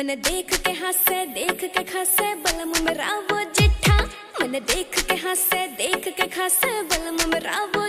मन देख के हंसे, देख के खसे बलम मेरा वो जिठा। मन देख के हंसे, देख के खसे बलम मेरा वो